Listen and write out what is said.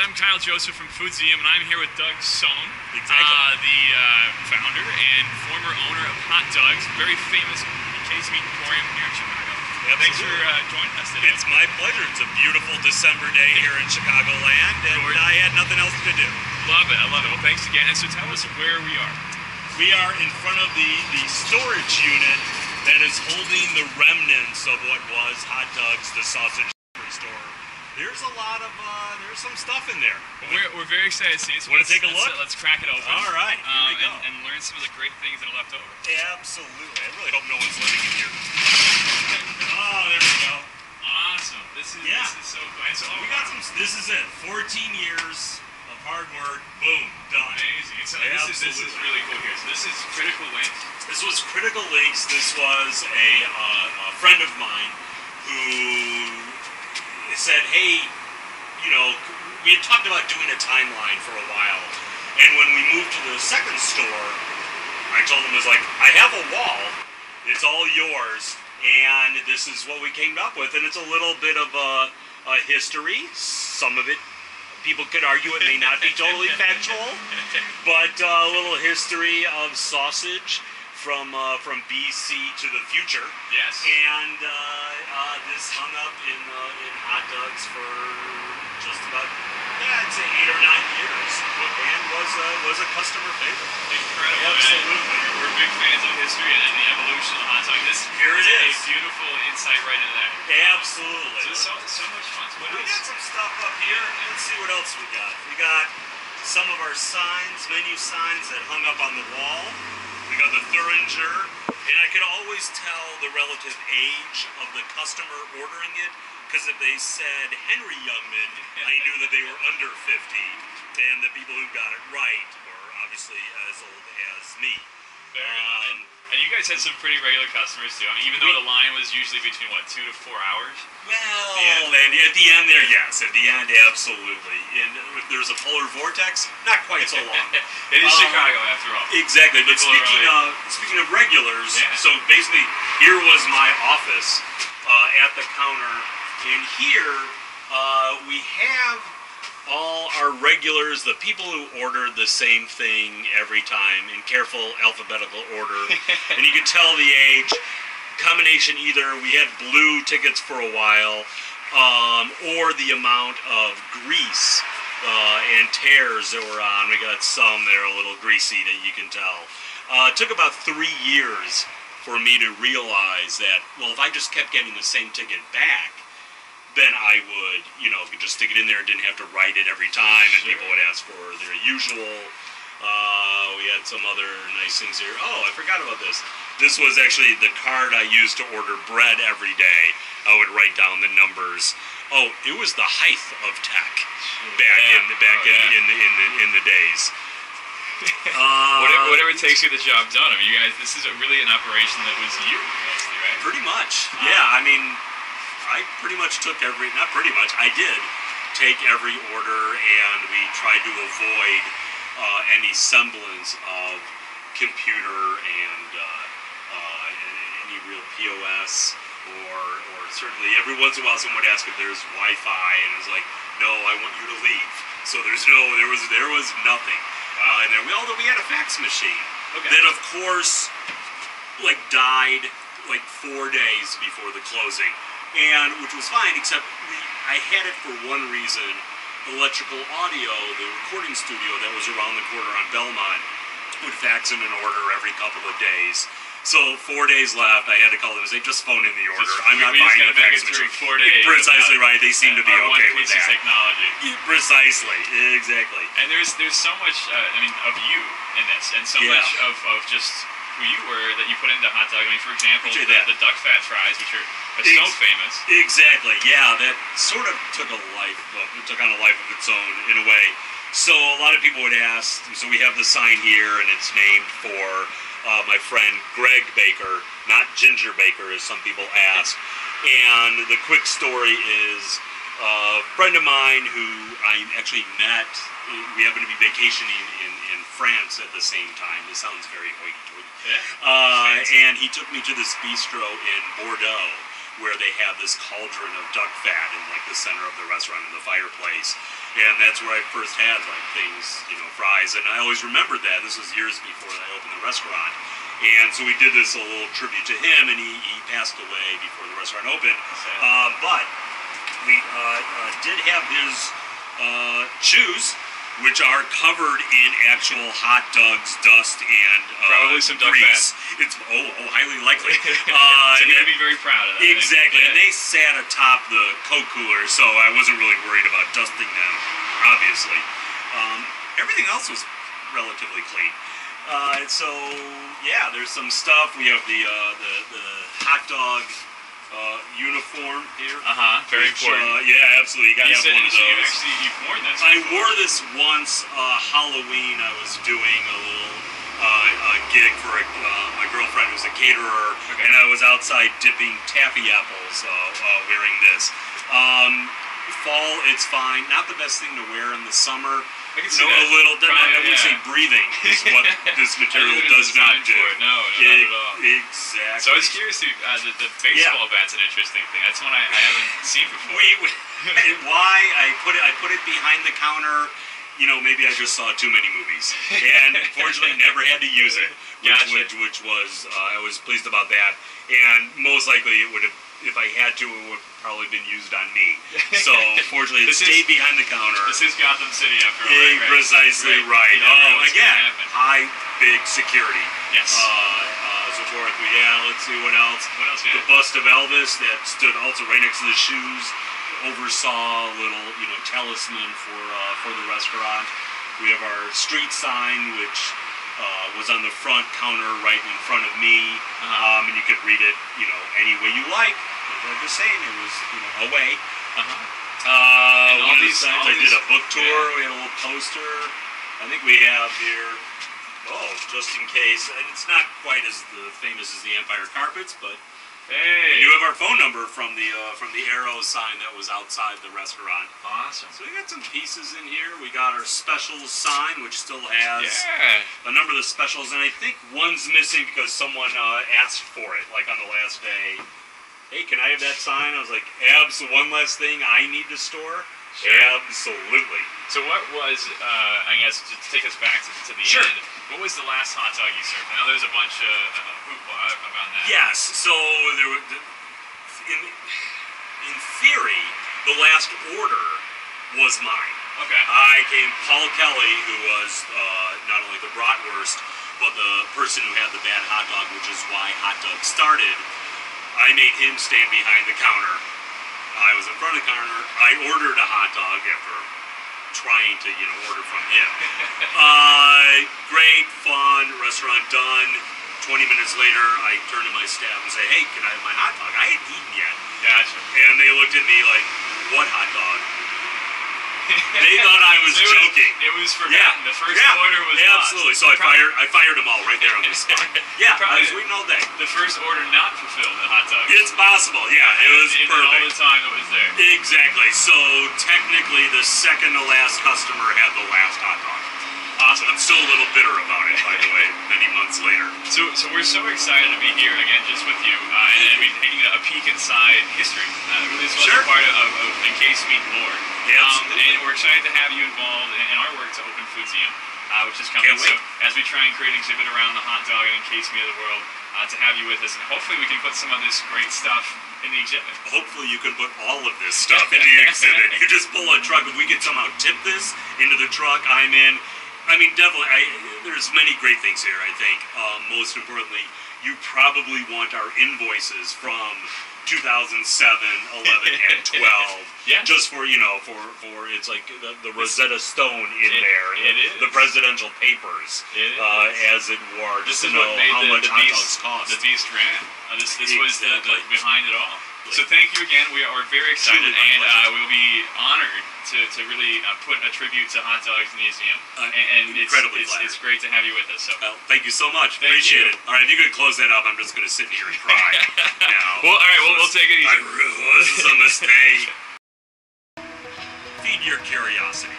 I'm Kyle Joseph from Foodseum, and I'm here with Doug Sohn, Exactly. uh, the uh, founder and former owner of Hot Doug's, very famous case meat emporium here in Chicago. Yeah, Thanks for uh, joining us today. It's my pleasure. It's a beautiful December day here in Chicagoland, and. I had nothing else to do. love it. I love it. Well, thanks again. And so tell us where we are. We are in front of the, the storage unit that is holding the remnants of what was Hot Doug's, the sausage. There's a lot of, uh, there's some stuff in there. We're, we're very excited to see it. So Wanna let's- take a let's, look? uh, let's crack it open. All right, here um, we go. And, and learn some of the great things that are left over. Absolutely. I really hope no one's living in here. Oh, there we go. Awesome. This is Yeah. this is so cool. So We got some, this is it. 14 years of hard work. Boom, done. amazing. And so this is this is really cool here. So this is critical Links. This was Critical Links. This was a, uh, a friend of mine who said, "Hey, you know, we had talked about doing a timeline for a while, and when we moved to the second store, I told him I was like, I have a wall. It's all yours, and this is what we came up with, and it's a little bit of a, a history. Some of it." People could argue it may not be totally factual, but uh, a little history of sausage from uh, from BC to the future. Yes. And uh, uh, this hung up in uh, in Hot Doug's for just about yeah, I'd say eight or nine years, and was uh, was a customer favorite. Incredible. Absolutely. And We're big fans of history and, the evolution of hot dog. This Here it is is. a beautiful insight right into that. Absolutely. So so, so much fun. What we else? got some stuff up here. Let's see what else we got. We got some of our signs, menu signs that hung up on the wall. We got the Thuringer, and I could always tell the relative age of the customer ordering it because if they said Henny Youngman, I knew that they were under 50, and the people who got it right were obviously as old as me. Very nice. And you guys had some pretty regular customers too. I mean, even though the line was usually between what two to four hours. Well, and at the end there, yes. At the end, absolutely. And if there's a polar vortex, not quite so long. it is Um, Chicago after all. Exactly. But People speaking of speaking of regulars, Yeah. so basically here was my office uh, at the counter, and here uh, we have all our regulars, the people who ordered the same thing every time in careful alphabetical order, and you could tell the age. Combination either we had blue tickets for a while, um, or the amount of grease uh, and tears that were on. We got some that are a little greasy that you can tell. Uh, it took about three years for me to realize that, well, if I just kept getting the same ticket back, then I would, you know, just stick it in there and didn't have to write it every time, and Sure. people would ask for their usual. Uh, we had some other nice things here. Oh, I forgot about this. This was actually the card I used to order bread every day. I would write down the numbers. Oh, it was the height of tech back Yeah. in the back Oh, in, yeah. in the in the in the days. Uh, whatever, whatever it takes to get the job done. I mean, you guys, this is a, really an operation that was you, mostly, right? Pretty much. Yeah, I mean, I pretty much took every, not pretty much, I did take every order and we tried to avoid uh, any semblance of computer and uh, uh, any real POS or, or certainly every once in a while someone would ask if there's Wi-Fi and it was like, no, I want you to leave. So there's no, there was, there was nothing. Uh, and then we, although we had a fax machine Okay. that of course like died like four days before the closing, and which was fine except we, I had it for one reason. Electrical Audio, the recording studio that was around the corner on Belmont, would fax in an order every couple of days. So four days left, I had to call them and say, just phone in the order. Just- I'm not buying make fax machine. four days Precisely without- right. They seem to be Our one okay with piece of that. technology. Precisely. Exactly. And there's there's so much, uh, I mean, of you in this, and so Yeah. much of, of just who you were that you put into hot dog. I mean, for example, the, that. the duck fat fries, which are, are so Ex- famous. Exactly. Yeah, that sort of took a life. Well, it took on a life of its own in a way. So a lot of people would ask. So we have the sign here, and it's named for uh, my friend Greg Baker, not Ginger Baker, as some people ask. And the quick story is uh, a friend of mine who I actually met. We happened to be vacationing in, in France at the same time. This sounds very hoity-toity. Yeah. Uh, and he took me to this bistro in Bordeaux where they have this cauldron of duck fat in like the center of the restaurant in the fireplace. and that's where I first had like things, you know, fries, and I always remembered that. This was years before I opened the restaurant, and so we did this a little tribute to him, and he, he passed away before the restaurant opened. Uh, but we uh, uh, did have his uh, shoes, which are covered in actual hot dogs, dust, and uh, Probably some duck grease. It's oh, oh highly likely. Uh, so you're gonna be very proud of that. Exactly, and they sat atop the Coke cooler, so I wasn't really worried about dusting them. Obviously, um, everything else was relatively clean. Uh, so yeah, there's some stuff. We have the uh, the, the hot dog uh, uniform here. Uh-huh, very which, important. Uh, yeah, absolutely. You gotta you have said one of so you those. actually you've worn this. I wore this once uh, Halloween. I was doing a little uh, a gig for a, uh, my girlfriend who's a caterer, Okay. and I was outside dipping taffy apples uh, uh, wearing this. Um, fall, it's fine. Not the best thing to wear in the summer. I can see No, that. a little. Probably, I wouldn't yeah. say breathing is what this material does not do. it. No, no, not E- at all. Exactly. So I was curious. To, uh, the, the baseball bat's an interesting thing. That's one I, I haven't seen before. We, we why I put it I put it behind the counter. You know, maybe I just saw too many movies, and fortunately never had to use it, which, Gotcha. which, which was uh, I was pleased about that. And most likely it would have, if I had to, it would probably been used on me. So fortunately, it stayed is- behind the counter. This is Gotham City after all. Right, right? precisely right. You know Oh, again, high, big security. Yes. Uh, uh, so forth. We yeah. Let's see what else. What else? The bust of Elvis that stood also right next to the shoes oversaw a little, you know, talisman for uh, for the restaurant. We have our street sign, which uh, was on the front counter right in front of me, Uh-huh. um, and you could read it, you know, any way you like. As I'm just saying, it was, you know, away. Uh-huh. Uh, And all one of the these- signs, all I did a book tour. yeah. We had a little poster. I think we have here. Oh, just in case, and it's not quite as the famous as the Empire Carpets, but Hey. we do have our phone number from the uh, from the arrow sign that was outside the restaurant. Awesome. So we got some pieces in here. We got our specials sign, which still has Yeah. a number of the specials, and I think one's missing because someone uh, asked for it, like on the last day. Hey, can I have that sign? I was like, abs. One less thing I need to store. Sure. Absolutely. So what was, uh, I guess, to take us back to, to the Sure. end, what was the last hot dog you served? I know there's a bunch of uh, hoopla about that. Yes. So there were, in in theory, the last order was mine. Okay. I came, Paul Kelly, who was uh, not only the bratwurst, but the person who had the bad hot dog, which is why hot dog started. I made him stand behind the counter. I was in front of the counter. I ordered a hot dog after trying to, you know, order from him. uh, great, fun, restaurant done. 20 minutes later, I turn to my staff and say, hey, can I have my hot dog? I hadn't eaten yet. Gotcha. And they looked at me like, what hot dog? They thought I was it joking. It was forgotten. The first yeah, order was yeah, absolutely. So I Probably- fired, I fired them all right there on the spot. Yeah, Probably- I was waiting all day. The first order not fulfilled, the hot dog. It's possible. Yeah, it was in all the perfect. time it was there. Exactly. So technically, the second to last customer had the last hot dog. Awesome. I'm still a little bitter about it, by the way, many months later. So, so we're so excited to be here again, just with you, uh, and, and we're taking a peek inside history. Uh, really, this was Sure. part of, of Encased Meat Lore. Yeah, um, and we're excited to have you involved in, in our work to Open Foodseum, uh, which is coming. So, as we try and create an exhibit around the hot dog and encased meat of the world, uh, to have you with us, and hopefully we can put some of this great stuff in the exhibit. Hopefully, you can put all of this stuff in the exhibit. You just pull a truck. If we could somehow tip this into the truck, I'm in. I mean, definitely. I, there's many great things here. I think. Um, most importantly, you probably want our invoices from 2007, 11, and 12. Yeah. Just for you know, for for it's like the, the Rosetta Stone in It- there. it is. the presidential papers, It uh, as it were, This just is to know what made how the, much the beast, the beast ran. Uh, this this was the, the behind it all. So thank you again. We are very excited, Truly and uh, we'll be honored to, to really uh, put a tribute to Hot Doug's Museum. Uh, and and it's, incredibly it's, flattered. it's great to have you with us. So. Well, thank you so much. Thank Appreciate you. it. All right, if you could close that up, I'm just going to sit here and cry now. Well, all right, we'll- we'll take it easy. I, this is a mistake. Feed your curiosity.